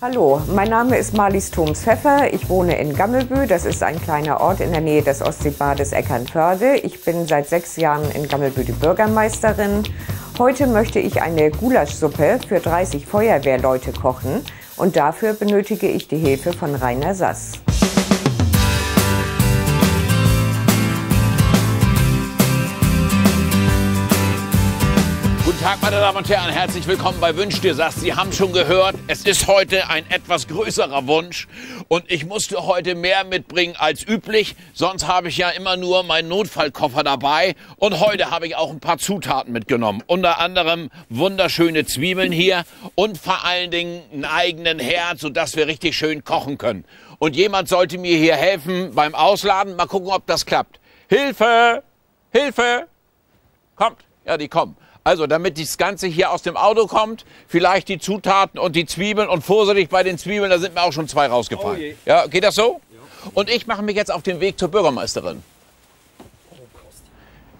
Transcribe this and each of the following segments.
Hallo, mein Name ist Marlies Thoms Pfeffer. Ich wohne in Gammelbü. Das ist ein kleiner Ort in der Nähe des Ostseebades Eckernförde. Ich bin seit sechs Jahren in Gammelbü die Bürgermeisterin. Heute möchte ich eine Gulaschsuppe für 30 Feuerwehrleute kochen und dafür benötige ich die Hilfe von Rainer Sass. Tag, meine Damen und Herren. Herzlich willkommen bei Wünsch dir Sass. Sie haben schon gehört, es ist heute ein etwas größerer Wunsch. Und ich musste heute mehr mitbringen als üblich. Sonst habe ich ja immer nur meinen Notfallkoffer dabei. Und heute habe ich auch ein paar Zutaten mitgenommen. Unter anderem wunderschöne Zwiebeln hier und vor allen Dingen einen eigenen Herd, sodass wir richtig schön kochen können. Und jemand sollte mir hier helfen beim Ausladen. Mal gucken, ob das klappt. Hilfe! Hilfe! Kommt. Ja, die kommen. Also, damit das Ganze hier aus dem Auto kommt, vielleicht die Zutaten und die Zwiebeln und vorsichtig bei den Zwiebeln, da sind mir auch schon zwei rausgefallen. Oh ja, geht das so? Und ich mache mich jetzt auf den Weg zur Bürgermeisterin.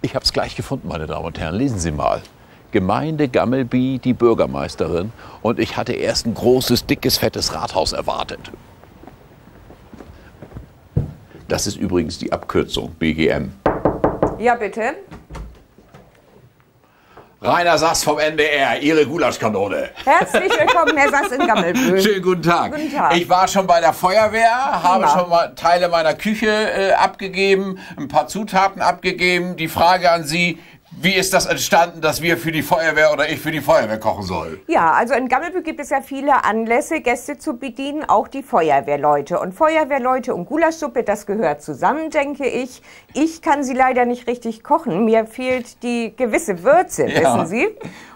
Ich habe es gleich gefunden, meine Damen und Herren. Lesen Sie mal. Gemeinde Gammelby, die Bürgermeisterin. Und ich hatte erst ein großes, dickes, fettes Rathaus erwartet. Das ist übrigens die Abkürzung BGM. Ja, bitte. Rainer Sass vom NDR, Ihre Gulaschkanone. Herzlich willkommen, Herr Sass in Gammelbü. Schönen guten Tag. Guten Tag. Ich war schon bei der Feuerwehr, habe Prima. schon mal Teile meiner Küche äh, abgegeben, ein paar Zutaten abgegeben. Die Frage an Sie, wie ist das entstanden, dass wir für die Feuerwehr oder ich für die Feuerwehr kochen soll? Ja, also in Gammelbü gibt es ja viele Anlässe, Gäste zu bedienen, auch die Feuerwehrleute. Und Feuerwehrleute und Gulaschsuppe, das gehört zusammen, denke ich. Ich kann sie leider nicht richtig kochen. Mir fehlt die gewisse Würze, Ja. wissen Sie.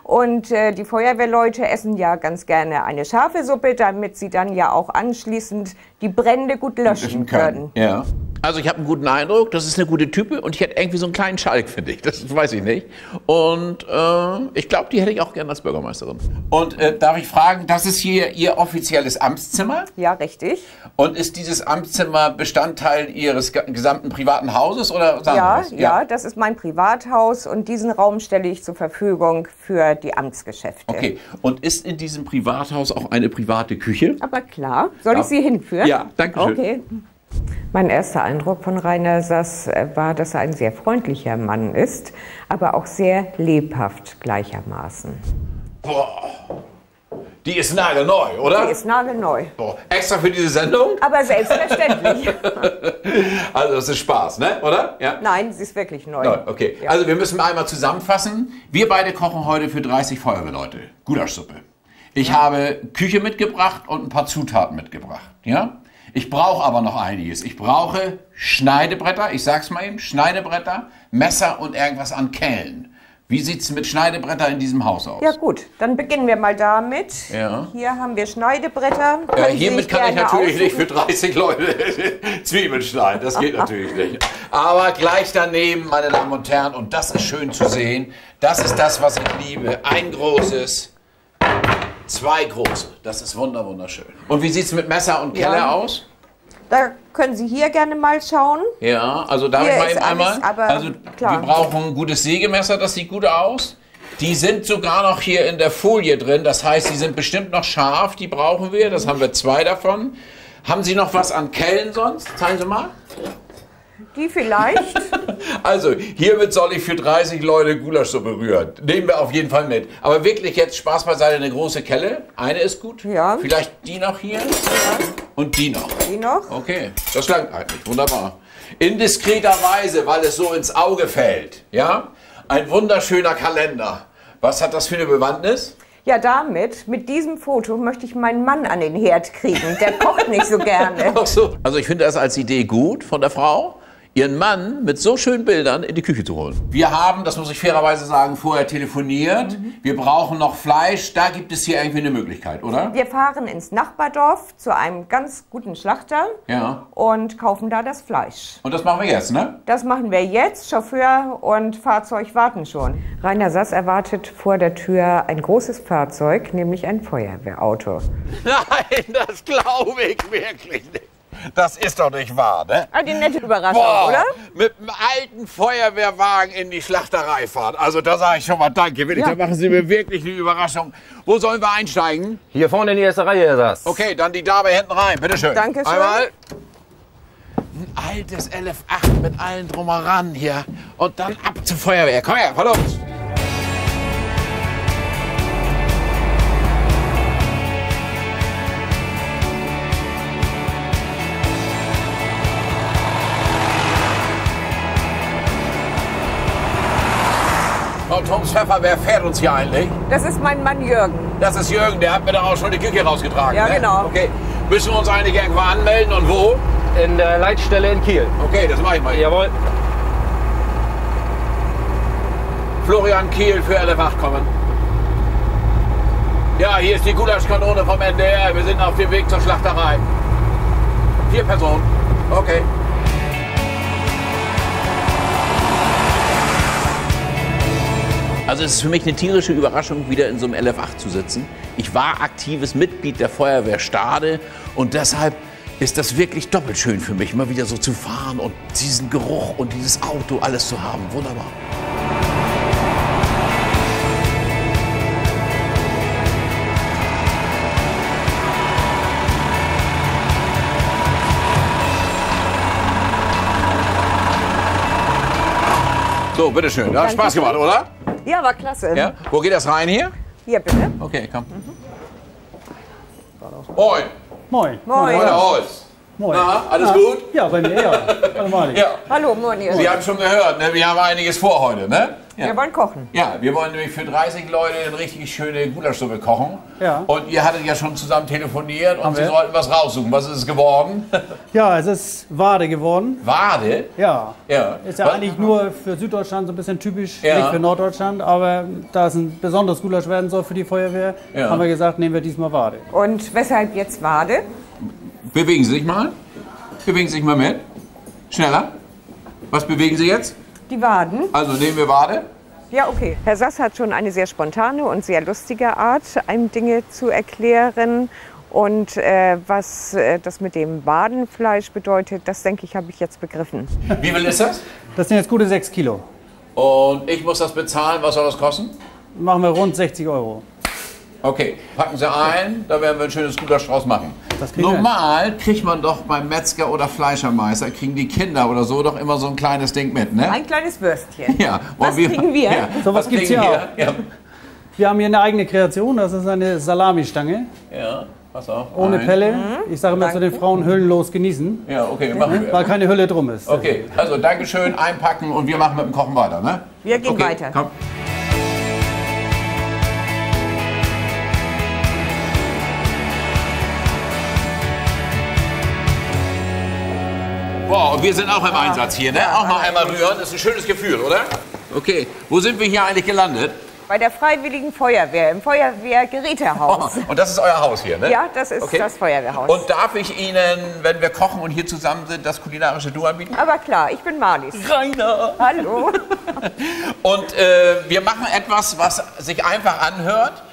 Und äh, die Feuerwehrleute essen ja ganz gerne eine scharfe Suppe, damit sie dann ja auch anschließend die Brände gut löschen können. Ja. Also ich habe einen guten Eindruck, das ist eine gute Type und ich hätte irgendwie so einen kleinen Schalk, finde ich. Das weiß ich nicht. Und äh, ich glaube, die hätte ich auch gerne als Bürgermeisterin. Und äh, darf ich fragen, das ist hier Ihr offizielles Amtszimmer? Ja, richtig. Und ist dieses Amtszimmer Bestandteil Ihres ge- gesamten privaten Hauses oder Ja, was? ja, das ist mein Privathaus und diesen Raum stelle ich zur Verfügung für die Amtsgeschäfte. Okay. Und ist in diesem Privathaus auch eine private Küche? Aber klar, soll Ja. ich Sie hinführen? Ja, danke schön. Okay. Mein erster Eindruck von Rainer Sass äh, war, dass er ein sehr freundlicher Mann ist, aber auch sehr lebhaft gleichermaßen. Die ist nagelneu, oder? Die ist nagelneu, Boah, extra für diese Sendung? aber selbstverständlich. Also das ist Spaß, ne? Oder? Ja. Nein, sie ist wirklich neu. Nein, okay. Ja. Also wir müssen einmal zusammenfassen. Wir beide kochen heute für 30 Feuerwehrleute. Gulaschsuppe. Ich habe Küche mitgebracht und ein paar Zutaten mitgebracht. Ja? Ich brauche aber noch einiges. Ich brauche Schneidebretter, ich sag's mal eben, Schneidebretter, Messer und irgendwas an Kellen. Wie sieht's mit Schneidebretter in diesem Haus aus? Ja gut, dann beginnen wir mal damit. Ja. Hier haben wir Schneidebretter. Ja, hiermit kann ich natürlich nicht für 30 Leute Zwiebeln schneiden. Das geht natürlich nicht. Aber gleich daneben, meine Damen und Herren, und das ist schön zu sehen, das ist das, was ich liebe. Ein großes, zwei große. Das ist wunder, wunderschön. Und wie sieht es mit Messer und Keller Ja. aus? Da können Sie hier gerne mal schauen. Ja, also darf Hier ich mal eben alles, einmal. aber also klar. wir brauchen ein gutes Sägemesser, das sieht gut aus. Die sind sogar noch hier in der Folie drin. Das heißt, die sind bestimmt noch scharf. Die brauchen wir. Das haben wir zwei davon. Haben Sie noch was an Kellen sonst? Zeigen Sie mal. Die vielleicht. Also, hiermit soll ich für 30 Leute Gulaschsuppe rühren. Nehmen wir auf jeden Fall mit. Aber wirklich jetzt Spaß beiseite, eine große Kelle. Eine ist gut. Ja. Vielleicht die noch hier. Und die noch. Die noch? Okay, das langt eigentlich. Wunderbar. In diskreter Weise, weil es so ins Auge fällt. Ja? Ein wunderschöner Kalender. Was hat das für eine Bewandtnis? Ja, damit, mit diesem Foto möchte ich meinen Mann an den Herd kriegen. Der kocht nicht so gerne. Ach so. Also ich finde das als Idee gut von der Frau, ihren Mann mit so schönen Bildern in die Küche zu holen. Wir haben, das muss ich fairerweise sagen, vorher telefoniert. Wir brauchen noch Fleisch. Da gibt es hier irgendwie eine Möglichkeit, oder? Wir fahren ins Nachbardorf zu einem ganz guten Schlachter Ja. und kaufen da das Fleisch. Und das machen wir jetzt, ne? Das machen wir jetzt. Chauffeur und Fahrzeug warten schon. Rainer Sass erwartet vor der Tür ein großes Fahrzeug, nämlich ein Feuerwehrauto. Nein, das glaube ich wirklich nicht. Das ist doch nicht wahr, ne? Eine nette Überraschung, Boah, oder? mit einem alten Feuerwehrwagen in die Schlachterei fahren. Also da sage ich schon mal Danke. Willi, Ja. Da machen Sie mir wirklich eine Überraschung. Wo sollen wir einsteigen? Hier vorne in die erste Reihe ist das. Okay, dann die Dame hinten rein. Bitte schön. Dankeschön. Einmal. Ein altes LF8 mit allen drum und ran hier. Und dann ab zur Feuerwehr. Komm her, von Thomas Pfeffer, wer fährt uns hier eigentlich? Das ist mein Mann Jürgen. Das ist Jürgen, der hat mir doch auch schon die Küche rausgetragen. Ja, ne? genau. Okay. Müssen wir uns eigentlich irgendwo anmelden und wo? In der Leitstelle in Kiel. Okay, das mache ich mal. Jawohl. Florian Kiel für LF8 kommen. Ja, hier ist die Gulaschkanone vom NDR. Wir sind auf dem Weg zur Schlachterei. Vier Personen. Okay. Also es ist für mich eine tierische Überraschung, wieder in so einem LF8 zu sitzen. Ich war aktives Mitglied der Feuerwehr Stade und deshalb ist das wirklich doppelt schön für mich, mal wieder so zu fahren und diesen Geruch und dieses Auto, alles zu haben. Wunderbar. So, bitteschön. Ja, Spaß gemacht, oder? Ja, war klasse. Ja. Wo geht das rein hier? Hier, bitte. Okay, komm. Moin. Moin. Moin. Moin, Holz. Moin. Na, alles gut? Ja, bei mir ja. Hallo Mali. Ja. Hallo, Moni. Sie haben schon gehört, ne? wir haben einiges vor heute, ne? Wir Ja. wollen kochen. ja, wir wollen nämlich für 30 Leute eine richtig schöne Gulaschsuppe kochen. Ja. Und ihr hattet ja schon zusammen telefoniert und Haben Sie wir. sollten was raussuchen. Was ist es geworden? Ja, es ist Wade geworden. Wade? Ja. Ja. Ist ja Was- eigentlich nur für Süddeutschland so ein bisschen typisch, Ja. nicht für Norddeutschland. Aber da es ein besonderes Gulasch werden soll für die Feuerwehr, Ja. haben wir gesagt, nehmen wir diesmal Wade. Und weshalb jetzt Wade? Bewegen Sie sich mal. Bewegen Sie sich mal mit. Schneller. Was bewegen Sie jetzt? Die Waden. Also nehmen wir Wade. Ja, okay. Herr Sass hat schon eine sehr spontane und sehr lustige Art, einem Dinge zu erklären. Und äh, was äh, das mit dem Wadenfleisch bedeutet, das denke ich, habe ich jetzt begriffen. Wie viel ist das? Das sind jetzt gute 6 Kilo. Und ich muss das bezahlen. Was soll das kosten? Machen wir rund 60 Euro. Okay, packen Sie ein, da werden wir ein schönes Gulasch draus machen. Wir Normal kriegt man doch beim Metzger oder Fleischermeister, kriegen die Kinder oder so doch immer so ein kleines Ding mit, ne? Ein kleines Würstchen. Ja. Was Und kriegen wir? Ja. So was gibt's kriegen hier wir? Ja. Wir haben hier eine eigene Kreation, das ist eine Salamistange ja, pass auf. ohne Ein. Pelle. Ich sage immer zu den Frauen, hüllenlos genießen, Ja, okay, machen wir. weil keine Hülle drum ist. Okay, also Dankeschön, einpacken und wir machen mit dem Kochen weiter, ne? Wir gehen okay, weiter. Komm. Boah, und wir sind auch im Einsatz hier, ne? Auch noch einmal rühren, das ist ein schönes Gefühl, oder? Okay, wo sind wir hier eigentlich gelandet? Bei der Freiwilligen Feuerwehr, im Feuerwehrgerätehaus. Und das ist euer Haus hier, ne? Ja, das ist Okay. das Feuerwehrhaus. Und darf ich Ihnen, wenn wir kochen und hier zusammen sind, das kulinarische Du anbieten? Aber klar, ich bin Marlies. Rainer! Hallo. Und äh, wir machen etwas, was sich einfach anhört.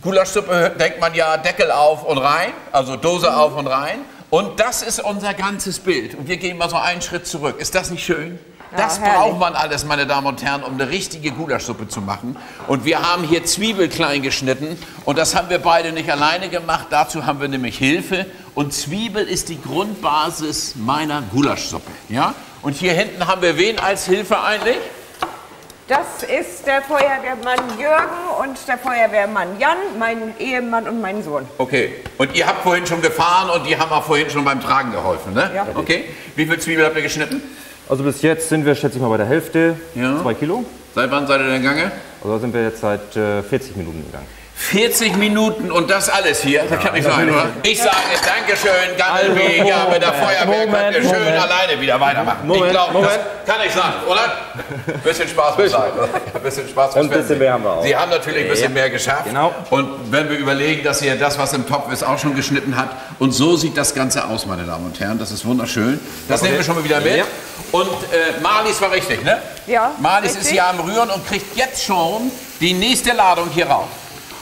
Gulaschsuppe denkt man ja Deckel auf und rein, also Dose auf und rein. Und das ist unser ganzes Bild. Und wir gehen mal so einen Schritt zurück. Ist das nicht schön? Das herrlich. braucht man alles, meine Damen und Herren, um eine richtige Gulaschsuppe zu machen. Und wir haben hier Zwiebel klein geschnitten. Und das haben wir beide nicht alleine gemacht. Dazu haben wir nämlich Hilfe. Und Zwiebel ist die Grundbasis meiner Gulaschsuppe. Ja? Und hier hinten haben wir wen als Hilfe eigentlich? Das ist der Feuerwehrmann Jürgen und der Feuerwehrmann Jan, mein Ehemann und mein Sohn. Okay. Und ihr habt vorhin schon gefahren und die haben auch vorhin schon beim Tragen geholfen, ne? Ja. Okay. Wie viel Zwiebel habt ihr geschnitten? Also bis jetzt sind wir, schätze ich mal, bei der Hälfte. Ja. Zwei Kilo. Seit wann seid ihr denn gegange? Also da sind wir jetzt seit äh, 40 Minuten gegangen. 40 Minuten und das alles hier? Das kann nicht sein, oder? Ich sage Dankeschön, Gammelweg, ja, mit der Feuerwehr könnt ihr Moment, schön Moment. alleine wieder weitermachen. ich Moment, glaube, Moment. das kann ich sagen, oder? Bisschen Spaß muss sein. oder? Ein bisschen Spaß muss Und ein bisschen mehr haben wir auch. Sie haben natürlich ein bisschen mehr geschafft. Genau. Und wenn wir überlegen, dass ihr das, was im Topf ist, auch schon geschnitten hat. Und so sieht das Ganze aus, meine Damen und Herren. Das ist wunderschön. Das nehmen wir schon mal wieder mit. Ja. Und äh, Marlies war richtig, ne? Ja, Marlies ist richtig. hier am Rühren und kriegt jetzt schon die nächste Ladung hier raus.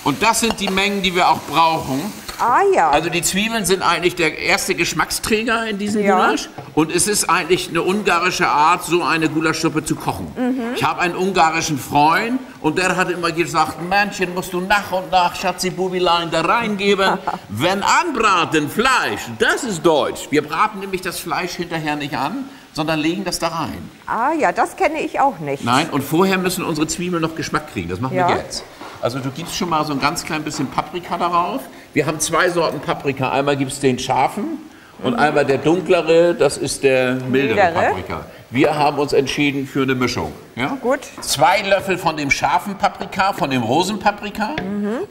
Und das sind die Mengen, die wir auch brauchen, Ah ja. Also die Zwiebeln sind eigentlich der erste Geschmacksträger in diesem Ja. Gulasch. Und es ist eigentlich eine ungarische Art, so eine Gulaschsuppe zu kochen. Mhm. Ich habe einen ungarischen Freund und der hat immer gesagt, Männchen, musst du nach und nach Schatzi Bubilein da reingeben. Wenn anbraten, Fleisch, das ist deutsch. Wir braten nämlich das Fleisch hinterher nicht an, sondern legen das da rein. ah ja, das kenne ich auch nicht. Nein, und vorher müssen unsere Zwiebeln noch Geschmack kriegen. Das machen Ja. wir jetzt. Also du gibst schon mal so ein ganz klein bisschen Paprika darauf. Wir haben zwei Sorten Paprika. Einmal gibt es den scharfen und einmal der dunklere, das ist der mildere Mildere. Paprika. Wir haben uns entschieden für eine Mischung. Ja? Gut. Zwei Löffel von dem scharfen Paprika, von dem Rosenpaprika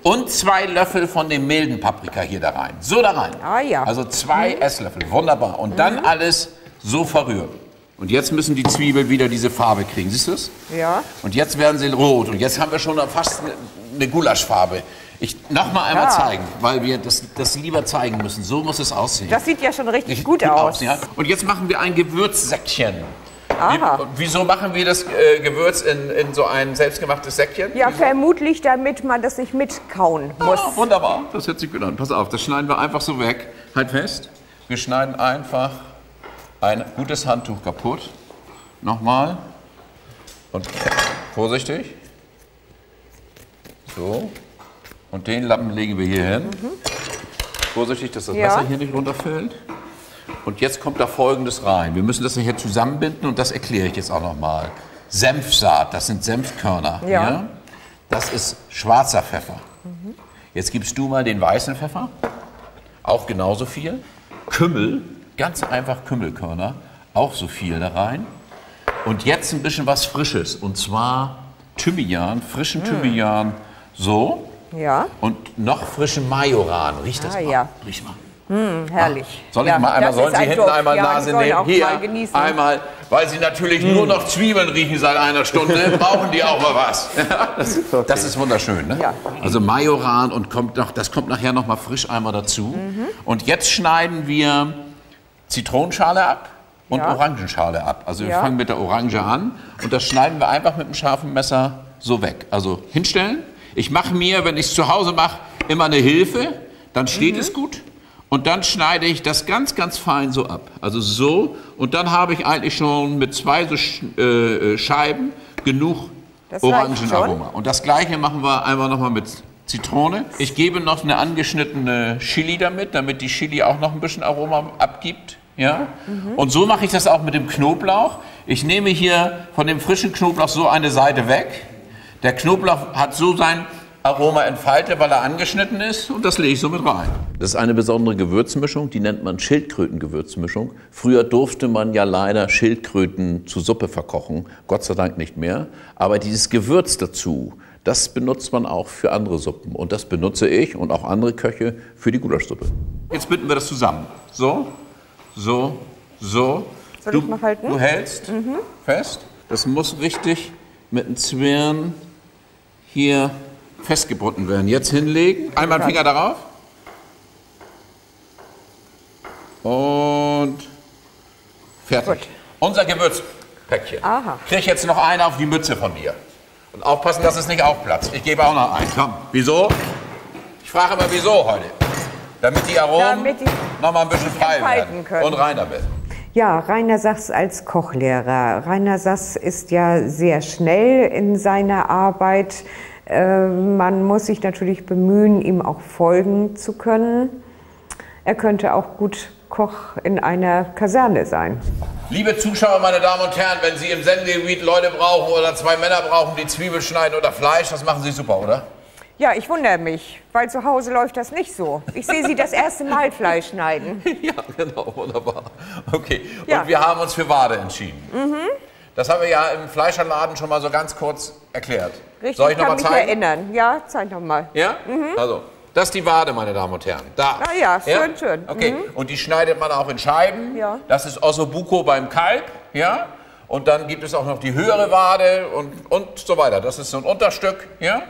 und zwei Löffel von dem milden Paprika hier da rein. So da rein. Ah, ja. Also zwei Esslöffel, wunderbar. Und dann alles so verrühren. Und jetzt müssen die Zwiebeln wieder diese Farbe kriegen. Siehst du es? Ja. Und jetzt werden sie rot. Und jetzt haben wir schon fast eine, Gulaschfarbe. Ich noch mal einmal Ja. zeigen, weil wir das, das lieber zeigen müssen. So muss es aussehen. Das sieht ja schon richtig Sieht gut, aus. ja? Und jetzt machen wir ein Gewürzsäckchen. Aha. Wie, wieso machen wir das äh, Gewürz in, in so ein selbstgemachtes Säckchen? Ja, vermutlich, damit man das nicht mitkauen muss. Ah, wunderbar, das hört sich gut an. Pass auf, das schneiden wir einfach so weg. Halt fest. Wir schneiden einfach ein gutes Handtuch kaputt. Nochmal. Und vorsichtig. So. Und den Lappen legen wir hier hin. Vorsichtig, dass das Ja. Messer hier nicht runterfällt. Und jetzt kommt da Folgendes rein. Wir müssen das hier zusammenbinden und das erkläre ich jetzt auch nochmal. Senfsaat, das sind Senfkörner. Ja. hier. Das ist schwarzer Pfeffer. Jetzt gibst du mal den weißen Pfeffer. Auch genauso viel. Kümmel, ganz einfach Kümmelkörner. Auch so viel da rein. Und jetzt ein bisschen was Frisches. Und zwar Thymian, frischen Thymian. So. Ja, Und noch frischen Majoran. Riech das Ah, mal. ja. Riech mal. herrlich. Soll ich ja, mal einmal, sollen Sie ein hinten Duft. einmal ja, Nase nehmen? Hier, einmal, weil Sie natürlich nur noch Zwiebeln riechen seit einer Stunde, brauchen die auch mal was. Das, das ist wunderschön, ne? Ja. Also Majoran und kommt noch, das kommt nachher noch mal frisch einmal dazu. Mhm. Und jetzt schneiden wir Zitronenschale ab und Ja. Orangenschale ab. Also wir Ja. fangen mit der Orange an und das schneiden wir einfach mit einem scharfen Messer so weg. Also hinstellen. Ich mache mir, wenn ich es zu Hause mache, immer eine Hilfe, dann steht Mhm. es gut. Und dann schneide ich das ganz, ganz fein so ab. Also so. Und dann habe ich eigentlich schon mit zwei so Sch äh, äh, Scheiben genug Orangenaroma. Und das gleiche machen wir einmal nochmal mit Zitrone. Ich gebe noch eine angeschnittene Chili damit, damit die Chili auch noch ein bisschen Aroma abgibt. Ja? Und so mache ich das auch mit dem Knoblauch. Ich nehme hier von dem frischen Knoblauch so eine Seite weg. Der Knoblauch hat so sein Aroma entfaltet, weil er angeschnitten ist und das lege ich so mit rein. Das ist eine besondere Gewürzmischung, die nennt man Schildkrötengewürzmischung. Früher durfte man ja leider Schildkröten zu Suppe verkochen, Gott sei Dank nicht mehr. Aber dieses Gewürz dazu, das benutzt man auch für andere Suppen und das benutze ich und auch andere Köche für die Gulaschsuppe. Jetzt binden wir das zusammen. So, so, so. Soll du, ich mal halten? Du hältst fest. Das muss richtig mit dem Zwirn hier festgebunden werden. Jetzt hinlegen. Einmal den Finger darauf. Und fertig. Gut. Unser Gewürzpäckchen. Aha. Krieg jetzt noch einen auf die Mütze von mir. Und aufpassen, dass es nicht aufplatzt. Ich gebe auch noch einen. Komm. Wieso? Ich frage immer, wieso heute? Damit die Aromen Damit die noch mal ein bisschen frei werden. können. Und rein damit. Ja, Rainer Sachs als Kochlehrer. Rainer Sachs ist ja sehr schnell in seiner Arbeit. Äh, Man muss sich natürlich bemühen, ihm auch folgen zu können. Er könnte auch gut Koch in einer Kaserne sein. Liebe Zuschauer, meine Damen und Herren, wenn Sie im Sendegebiet Leute brauchen oder zwei Männer brauchen, die Zwiebel schneiden oder Fleisch, das machen Sie super, oder? Ja, ich wundere mich, weil zu Hause läuft das nicht so. Ich sehe Sie das erste Mal Fleisch schneiden. Ja, genau, wunderbar. Okay, Ja. und wir haben uns für Wade entschieden. Das haben wir ja im Fleischerladen schon mal so ganz kurz erklärt. Richtig, Soll ich kann noch mal mich zeigen? erinnern. Ja, zeig noch mal. Ja? Also, das ist die Wade, meine Damen und Herren. Da. Ah ja, schön, schön. Okay, und die schneidet man auch in Scheiben. Ja. Das ist Ossobuco beim Kalb. Ja? Und dann gibt es auch noch die höhere Wade und, und so weiter. Das ist so ein Unterstück. Ja?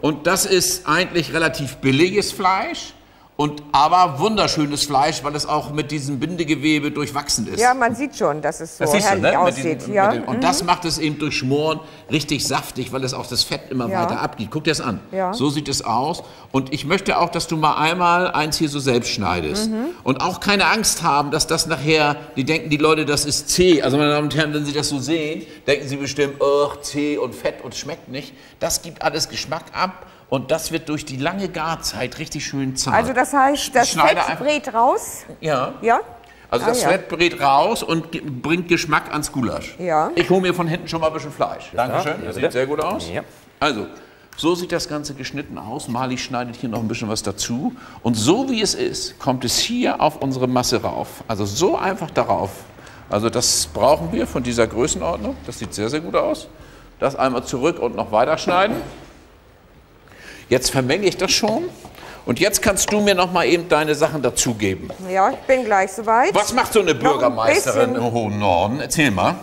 Und das ist eigentlich relativ billiges Fleisch. Und aber wunderschönes Fleisch, weil es auch mit diesem Bindegewebe durchwachsen ist. Ja, man sieht schon, dass es so Das siehst du, herrlich ne? Aussieht. diesen- ja. und das macht es eben durch Schmoren richtig saftig, weil es auch das Fett immer Ja. weiter abgeht. Guck dir das an. Ja. So sieht es aus. Und ich möchte auch, dass du mal einmal eins hier so selbst schneidest. Mhm. Und auch keine Angst haben, dass das nachher, die denken die Leute, das ist zäh. Also meine Damen und Herren, wenn sie das so sehen, denken sie bestimmt, oh, zäh und fett und schmeckt nicht. Das gibt alles Geschmack ab. Und das wird durch die lange Garzeit richtig schön zart. Also das heißt, das Fett brät raus. ja. Ja? Also Ah, das ja. Fett brät raus und ge- bringt Geschmack ans Gulasch. Ja. Ich hole mir von hinten schon mal ein bisschen Fleisch. Dankeschön, das sieht sehr gut aus. Ja. Also, so sieht das Ganze geschnitten aus. Mali schneidet hier noch ein bisschen was dazu. Und so wie es ist, kommt es hier auf unsere Masse rauf. Also so einfach darauf. Also das brauchen wir von dieser Größenordnung. Das sieht sehr, sehr gut aus. Das einmal zurück und noch weiter schneiden. Jetzt vermenge ich das schon. Und jetzt kannst du mir noch mal eben deine Sachen dazugeben. Ja, ich bin gleich soweit. Was macht so eine Bürgermeisterin im hohen Norden? Erzähl mal.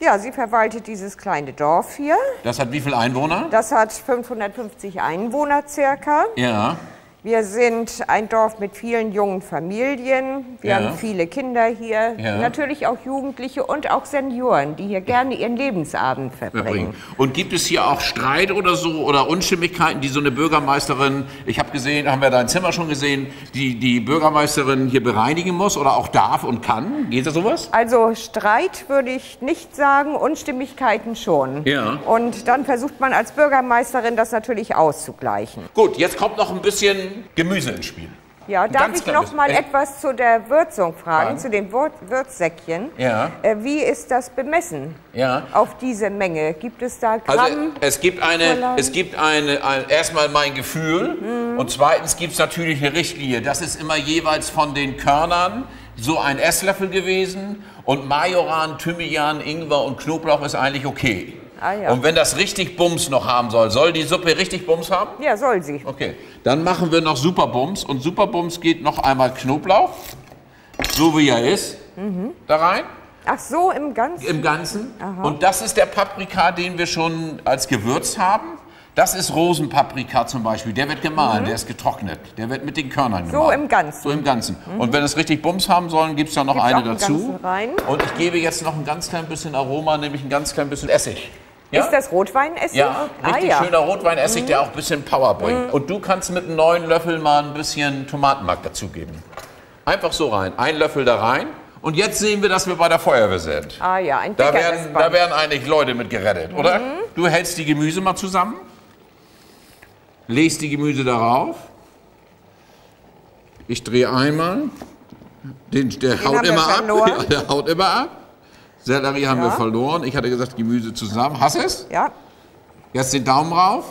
Ja, sie verwaltet dieses kleine Dorf hier. Das hat wie viele Einwohner? Das hat 550 Einwohner circa. Ja. Wir sind ein Dorf mit vielen jungen Familien. Wir Ja. haben viele Kinder hier. Ja. Natürlich auch Jugendliche und auch Senioren, die hier gerne ihren Lebensabend verbringen. Und gibt es hier auch Streit oder so oder Unstimmigkeiten, die so eine Bürgermeisterin, ich habe gesehen, haben wir dein Zimmer schon gesehen, die die Bürgermeisterin hier bereinigen muss oder auch darf und kann? Geht da sowas? Also Streit würde ich nicht sagen, Unstimmigkeiten schon. Ja. Und dann versucht man als Bürgermeisterin das natürlich auszugleichen. Gut, jetzt kommt noch ein bisschen Gemüse ins Spiel. Ja, darf ganz ich noch mal bisschen. Etwas zu der Würzung fragen, Fragen? zu den Wur Würzsäckchen? Ja. Äh, wie ist das bemessen Ja. auf diese Menge? Gibt es da Gramm? Also es gibt eine, es gibt eine, ein, erstmal mein Gefühl und zweitens gibt es natürlich eine Richtlinie. Das ist immer jeweils von den Körnern so ein Esslöffel gewesen und Majoran, Thymian, Ingwer und Knoblauch ist eigentlich okay. Ah, ja. Und wenn das richtig Bums noch haben soll, soll die Suppe richtig Bums haben? ja, soll sie. Okay, dann machen wir noch Superbums und Superbums geht noch einmal Knoblauch, so wie er ist, da rein Ach so, im Ganzen? im Ganzen. Und das ist der Paprika, den wir schon als Gewürz haben. Das ist Rosenpaprika zum Beispiel. Der wird gemahlen, der ist getrocknet. Der wird mit den Körnern Mhm. So gemahlen. im Ganzen. Mhm. So im Ganzen. Und wenn es richtig Bums haben sollen, gibt es da noch Gibt's eine dazu. Und ich gebe jetzt noch ein ganz klein bisschen Aroma, nämlich ein ganz klein bisschen Essig. Ja? Ist das Rotweinessig? Ja, richtig ah, ja. Mhm. schöner Rotweinessig, der auch ein bisschen Power bringt. Und du kannst mit einem neuen Löffel mal ein bisschen Tomatenmark dazugeben. Einfach so rein. Ein Löffel da rein. Und jetzt sehen wir, dass wir bei der Feuerwehr sind. Ah ja, ein Da werden, da werden eigentlich Leute mit gerettet, oder? Du hältst die Gemüse mal zusammen, legst die Gemüse darauf. Ich drehe einmal. Den, der haut haben wir immer ab. Ja, der haut immer ab. Sellerie haben Ja. wir verloren. Ich hatte gesagt, Gemüse zusammen. Hast du es? Ja, Jetzt den Daumen rauf.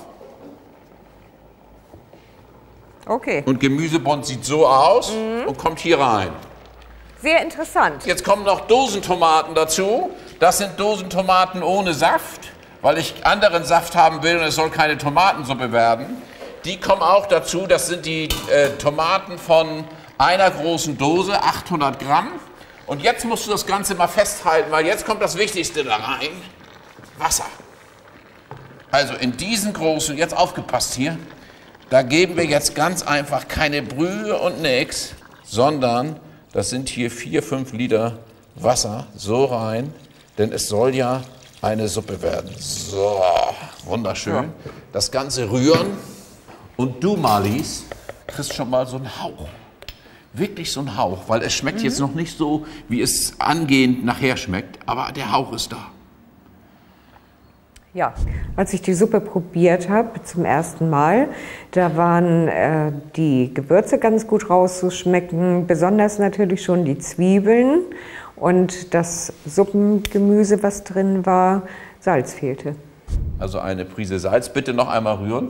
okay. Und Gemüsebond sieht so aus Mhm. und kommt hier rein. Sehr interessant. Jetzt kommen noch Dosentomaten dazu. Das sind Dosentomaten ohne Saft, weil ich anderen Saft haben will und es soll keine Tomatensuppe werden. Die kommen auch dazu. Das sind die äh, Tomaten von einer großen Dose, 800 Gramm. Und jetzt musst du das Ganze mal festhalten, weil jetzt kommt das Wichtigste da rein. Wasser. Also in diesen großen, jetzt aufgepasst hier, da geben wir jetzt ganz einfach keine Brühe und nix, sondern das sind hier vier, fünf Liter Wasser so rein, denn es soll ja eine Suppe werden. So, wunderschön. Das Ganze rühren und du, Marlies, kriegst schon mal so einen Hauch. Wirklich so einen Hauch, weil es schmeckt jetzt noch nicht so, wie es angehend nachher schmeckt, aber der Hauch ist da. Ja, als ich die Suppe probiert habe zum ersten Mal, da waren äh, die Gewürze ganz gut rauszuschmecken, besonders natürlich schon die Zwiebeln und das Suppengemüse, was drin war, Salz fehlte. Also eine Prise Salz, bitte noch einmal rühren.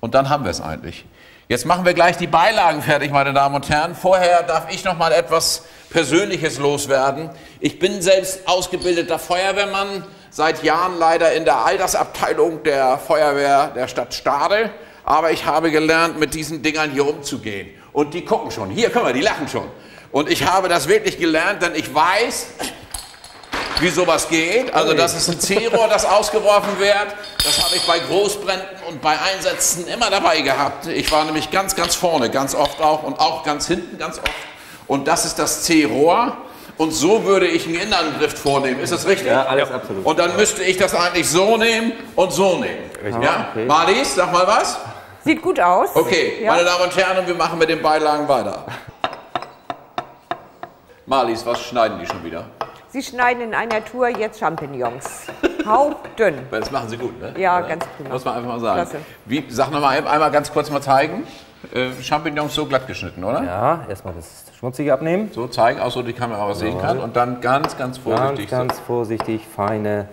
Und dann haben wir es eigentlich. Jetzt machen wir gleich die Beilagen fertig, meine Damen und Herren. Vorher darf ich noch mal etwas Persönliches loswerden. Ich bin selbst ausgebildeter Feuerwehrmann, seit Jahren leider in der Altersabteilung der Feuerwehr der Stadt Stade. Aber ich habe gelernt, mit diesen Dingern hier umzugehen. Und die gucken schon. Hier, guck mal, die lachen schon. Und ich habe das wirklich gelernt, denn ich weiß, wie sowas geht. Also das ist ein C-Rohr, das ausgeworfen wird. Das habe ich bei Großbränden und bei Einsätzen immer dabei gehabt. Ich war nämlich ganz, ganz vorne, ganz oft auch und auch ganz hinten, ganz oft. Und das ist das C-Rohr. Und so würde ich einen Innenangriff vornehmen. Ist das richtig? Ja, alles absolut. Und dann müsste ich das eigentlich so nehmen und so nehmen. Richtig. Ja? Okay. Marlies, sag mal was. Sieht gut aus. Okay, Ja. meine Damen und Herren, und wir machen mit den Beilagen weiter. Marlies, was schneiden die schon wieder? Sie schneiden in einer Tour jetzt Champignons. Hauchdünn. Weil Das machen sie gut, ne? Ja, ganz prima. Muss man einfach mal sagen. Klasse. Wie, sag noch mal einmal ganz kurz mal zeigen. Äh, Champignons so glatt geschnitten, oder? Ja, erstmal das Schmutzige abnehmen. So zeigen, auch so die Kamera was sehen kann. Und dann ganz, ganz vorsichtig Ganz, ganz vorsichtig, feine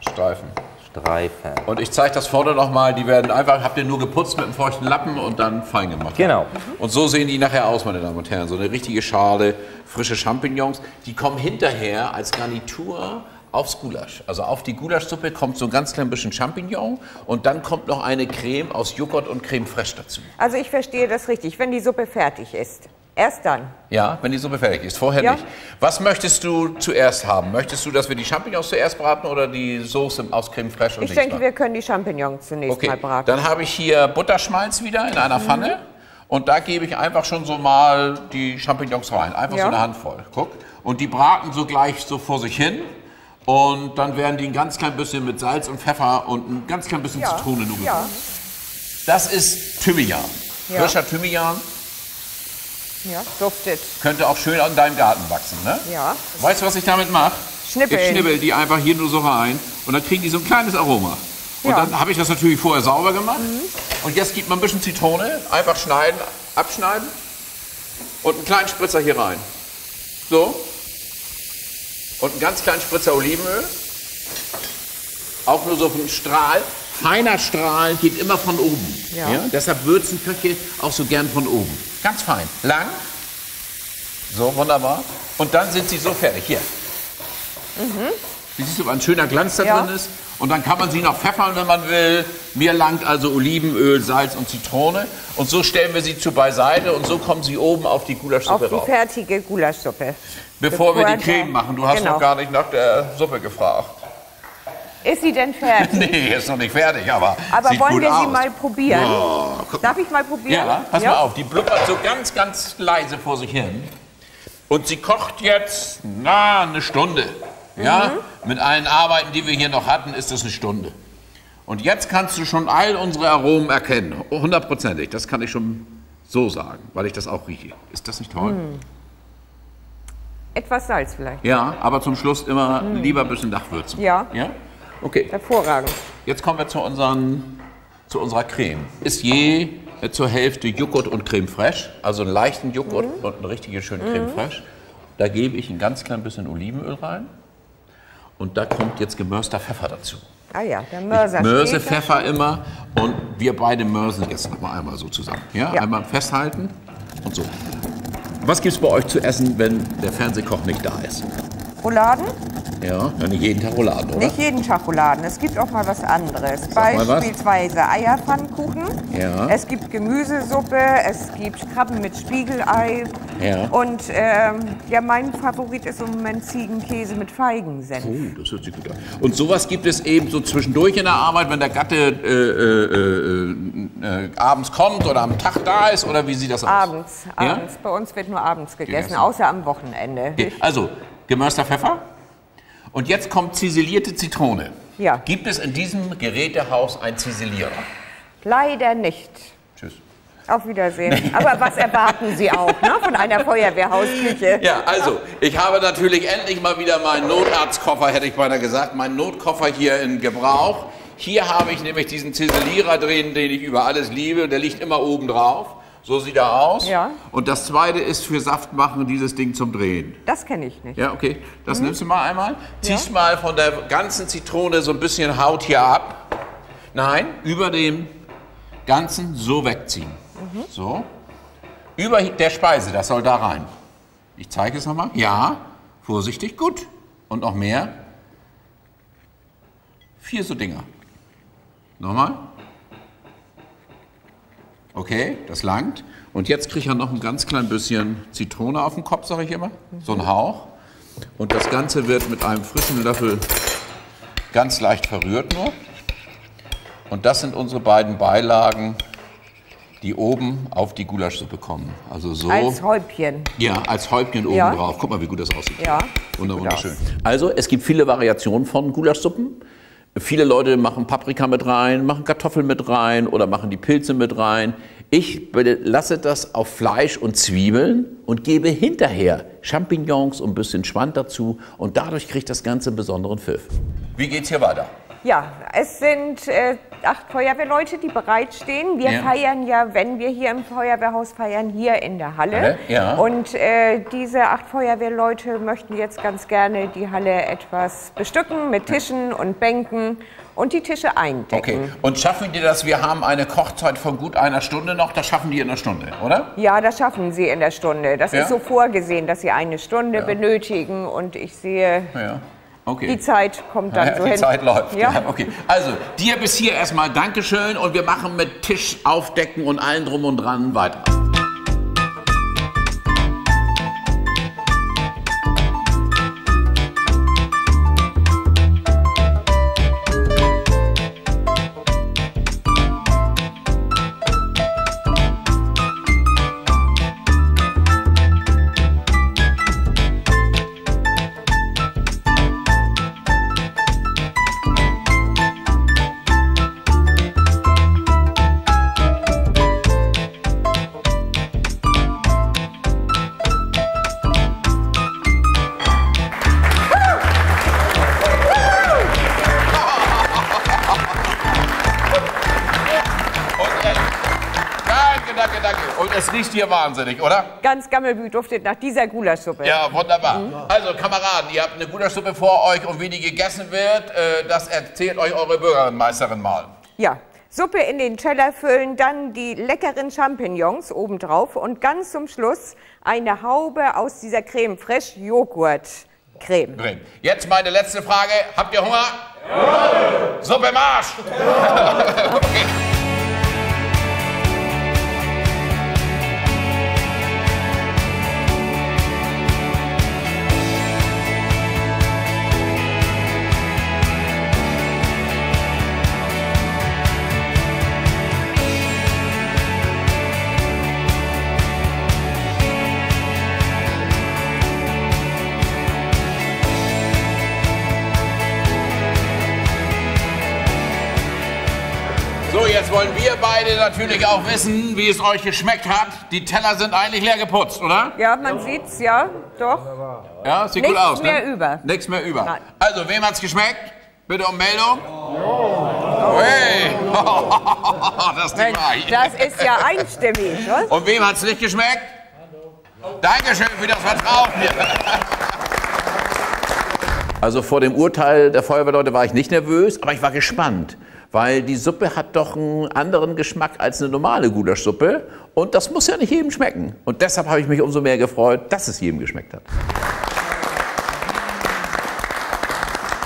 so streifen. Streifen. Und ich zeige das vorne noch mal. Die werden einfach, habt ihr nur geputzt mit einem feuchten Lappen und dann fein gemacht. Genau. Und so sehen die nachher aus, meine Damen und Herren. So eine richtige Schale frische Champignons. Die kommen hinterher als Garnitur aufs Gulasch. Also auf die Gulaschsuppe kommt so ein ganz klein bisschen Champignon und dann kommt noch eine Creme aus Joghurt und Creme fraiche dazu. Also ich verstehe das richtig. Wenn die Suppe fertig ist, erst dann. Ja, wenn die Suppe fertig ist. Vorher Ja. nicht. Was möchtest du zuerst haben? Möchtest du, dass wir die Champignons zuerst braten oder die Soße aus Creme fraiche und Ich denke, machen? wir können die Champignons zunächst Okay, mal braten. dann habe ich hier Butterschmalz wieder in einer Pfanne. Und da gebe ich einfach schon so mal die Champignons rein. Einfach Ja. so eine Handvoll. Guck. Und die braten so gleich so vor sich hin. Und dann werden die ein ganz klein bisschen mit Salz und Pfeffer und ein ganz klein bisschen Ja. Zitrone nur Ja. Das ist Thymian. Frischer Thymian. Ja, duftet. Könnte auch schön an deinem Garten wachsen. Ne? Ja. Weißt du, was ich damit mache? Schnippeln. Ich schnippel die einfach hier nur so rein und dann kriegen die so ein kleines Aroma. Und Ja. Mhm. dann habe ich das natürlich vorher sauber gemacht. Und jetzt gibt man ein bisschen Zitrone, einfach schneiden, abschneiden und einen kleinen Spritzer hier rein. So. Und einen ganz kleinen Spritzer Olivenöl. Auch nur so einen Strahl. Feiner Strahl geht immer von oben. Ja. Deshalb würzen Köche auch so gern von oben. Ganz fein. Lang. So, wunderbar. Und dann sind sie so fertig. Hier. Wie siehst du, ein schöner Glanz da Ja. drin ist. Und dann kann man sie noch pfeffern, wenn man will. Mir langt also Olivenöl, Salz und Zitrone. Und so stellen wir sie zu beiseite und so kommen sie oben auf die Auf Gulaschsuppe die rauf. fertige Gulaschsuppe. Bevor wir Bevor die Creme machen. Du hast Genau. noch gar nicht nach der Suppe gefragt. Ist sie denn fertig? Nee, ist noch nicht fertig, aber Aber wollen wir aus. sie mal probieren? Oh, Darf ich mal probieren? Ja, pass mal auf, die blubbert so ganz, ganz leise vor sich hin. Und sie kocht jetzt, na, eine Stunde. Ja, Mhm. mit allen Arbeiten, die wir hier noch hatten, ist das eine Stunde. Und jetzt kannst du schon all unsere Aromen erkennen, hundertprozentig. Das kann ich schon so sagen, weil ich das auch rieche. Ist das nicht toll? Mhm. Etwas Salz vielleicht. Ja, aber zum Schluss immer lieber ein bisschen nachwürzen. Mhm. Ja. Ja? Okay. Hervorragend. Jetzt kommen wir zu, unseren, zu unserer Creme. Ist je äh, zur Hälfte Joghurt und Creme fraiche, also einen leichten Joghurt und eine richtige schöne Creme fraiche. Da gebe ich ein ganz klein bisschen Olivenöl rein. Und da kommt jetzt gemörster Pfeffer dazu. Ah ja, der Mörser Mörse. Pfeffer immer und wir beide mörsen jetzt noch mal einmal so zusammen. Ja? Ja. Einmal festhalten und so. Was gibt es bei euch zu essen, wenn der Fernsehkoch nicht da ist? Rouladen? Ja, ja nicht jeden Tag Rouladen, oder? Nicht jeden Tag Rouladen. Es gibt auch mal was anderes. was. Beispielsweise Eierpfannkuchen. Ja. Es gibt Gemüsesuppe. Es gibt Krabben mit Spiegelei. Ja. Und ähm, ja, mein Favorit ist im Moment Ziegenkäse mit Feigensenf. Oh, das hört sich gut an. Und sowas gibt es eben so zwischendurch in der Arbeit, wenn der Gatte äh, äh, äh, äh, abends kommt oder am Tag da ist, oder wie sieht das aus? Abends, Ja? abends. Bei uns wird nur abends gegessen, Gegessen. außer am Wochenende. Okay, Also, gemörster Pfeffer. Und jetzt kommt ziselierte Zitrone. Ja. Gibt es in diesem Gerätehaus einen Ziselierer? Leider nicht. Tschüss. Auf Wiedersehen. Aber was erwarten Sie auch ne, von einer Feuerwehrhausküche? Ja, also, ich habe natürlich endlich mal wieder meinen Notarztkoffer, hätte ich beinahe gesagt, meinen Notkoffer hier in Gebrauch. Hier habe ich nämlich diesen Ziselierer drin, den ich über alles liebe. Der liegt immer oben drauf. So sieht er aus. Ja. Und das zweite ist für Saft machen, dieses Ding zum Drehen. Das kenne ich nicht. Ja, okay. Das nimmst du mal einmal. Ziehst mal von der ganzen Zitrone so ein bisschen Haut hier ab. Nein, über dem Ganzen so wegziehen. So. Über der Speise, das soll da rein. Ich zeige es nochmal. Ja, vorsichtig, gut. Und noch mehr. Vier so Dinger. Nochmal. Okay, das langt. Und jetzt kriege ich ja noch ein ganz klein bisschen Zitrone auf dem Kopf, sage ich immer. So ein Hauch. Und das Ganze wird mit einem frischen Löffel ganz leicht verrührt nur. Und das sind unsere beiden Beilagen, die oben auf die Gulaschsuppe kommen. Also so. Als Häubchen. Ja, als Häubchen oben Ja. drauf. Guck mal, wie gut das aussieht. Ja, Wunder, gut wunderschön. aus. Also, es gibt viele Variationen von Gulaschsuppen. Viele Leute machen Paprika mit rein, machen Kartoffeln mit rein oder machen die Pilze mit rein. Ich lasse das auf Fleisch und Zwiebeln und gebe hinterher Champignons und ein bisschen Schwand dazu und dadurch kriegt das Ganze einen besonderen Pfiff. Wie geht's hier weiter? Ja, es sind äh, acht Feuerwehrleute, die bereitstehen. Wir Ja. feiern ja, wenn wir hier im Feuerwehrhaus feiern, hier in der Halle. Halle, ja. Und äh, diese acht Feuerwehrleute möchten jetzt ganz gerne die Halle etwas bestücken mit Tischen und Bänken und die Tische eindecken. Okay, und schaffen die das? Wir haben eine Kochzeit von gut einer Stunde noch, das schaffen die in einer Stunde, oder? Ja, das schaffen sie in der Stunde. Das Ja? ist so vorgesehen, dass sie eine Stunde benötigen und ich sehe, Ja. Okay. die Zeit kommt dann Ja, so die hin. Zeit läuft. Ja. Ja. okay. Also, dir bis hier erstmal Dankeschön und wir machen mit Tisch aufdecken und allen drum und dran weiter. Hier wahnsinnig, oder? Ganz Gammelbü duftet nach dieser Gulaschsuppe. Ja, wunderbar. Also, Kameraden, ihr habt eine Gulaschsuppe vor euch und wie die gegessen wird, äh, das erzählt euch eure Bürgermeisterin mal. Ja, Suppe in den Teller füllen, dann die leckeren Champignons obendrauf und ganz zum Schluss eine Haube aus dieser Creme Fraiche Joghurt Creme. Drin. Jetzt meine letzte Frage. Habt ihr Hunger? Ja! Suppe Marsch! okay. Natürlich auch wissen, wie es euch geschmeckt hat. Die Teller sind eigentlich leer geputzt, oder? Ja, man sieht's, ja, doch. Ja, sieht Nichts gut aus, mehr ne? über. Nichts mehr über. Nein. Also, wem hat's geschmeckt? Bitte um Meldung. Hey. das ist Mensch, das ist ja einstimmig, was? Und wem hat's nicht geschmeckt? Dankeschön für das Vertrauen. Also vor dem Urteil der Feuerwehrleute war ich nicht nervös, aber ich war gespannt, weil die Suppe hat doch einen anderen Geschmack als eine normale Gulaschsuppe und das muss ja nicht jedem schmecken. Und deshalb habe ich mich umso mehr gefreut, dass es jedem geschmeckt hat.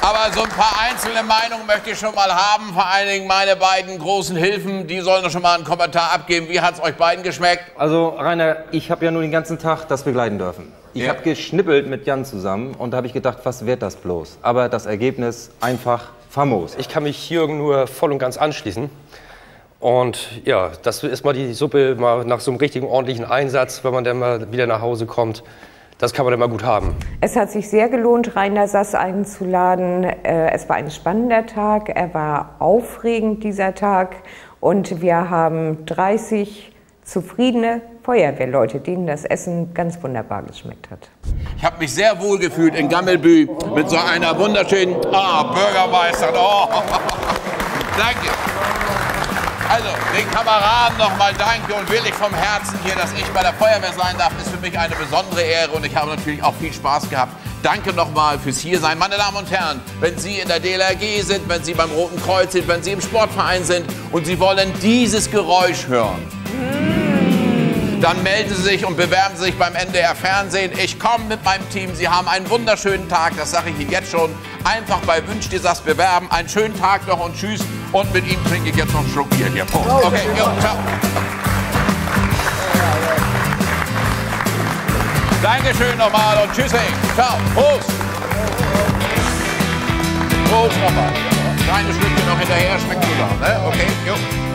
Aber so ein paar einzelne Meinungen möchte ich schon mal haben. Vor allen Dingen meine beiden großen Hilfen, die sollen doch schon mal einen Kommentar abgeben. Wie hat es euch beiden geschmeckt? Also Rainer, ich habe ja nur den ganzen Tag das begleiten dürfen. Ich Ja. habe geschnippelt mit Jan zusammen und da habe ich gedacht, was wird das bloß? Aber das Ergebnis einfach famos. Ich kann mich Jürgen nur voll und ganz anschließen. Und ja, das ist mal die Suppe mal nach so einem richtigen ordentlichen Einsatz, wenn man dann mal wieder nach Hause kommt. Das kann man dann mal gut haben. Es hat sich sehr gelohnt, Rainer Sass einzuladen. Äh, Es war ein spannender Tag, er war aufregend dieser Tag und wir haben 30 zufriedene Feuerwehrleute, denen das Essen ganz wunderbar geschmeckt hat. Ich habe mich sehr wohl gefühlt in Gammelbü mit so einer wunderschönen ah, Bürgermeisterin. Oh. Danke. Also, den Kameraden nochmal danke und wirklich vom Herzen hier, dass ich bei der Feuerwehr sein darf, ist für mich eine besondere Ehre und ich habe natürlich auch viel Spaß gehabt. Danke nochmal fürs Hiersein. Meine Damen und Herren, wenn Sie in der DLRG sind, wenn Sie beim Roten Kreuz sind, wenn Sie im Sportverein sind und Sie wollen dieses Geräusch hören, dann melden Sie sich und bewerben Sie sich beim NDR Fernsehen. Ich komme mit meinem Team. Sie haben einen wunderschönen Tag, das sage ich Ihnen jetzt schon. Einfach bei Wünsch dir das bewerben. Einen schönen Tag noch und tschüss. Und mit Ihnen trinke ich jetzt noch einen Schluck Bier hier. Punkt. Okay, jo, ciao. Dankeschön nochmal und tschüssing. Ciao. Prost. Prost nochmal. Kleine Stückchen noch hinterher, schmeckt sogar. Ne? Okay, jo.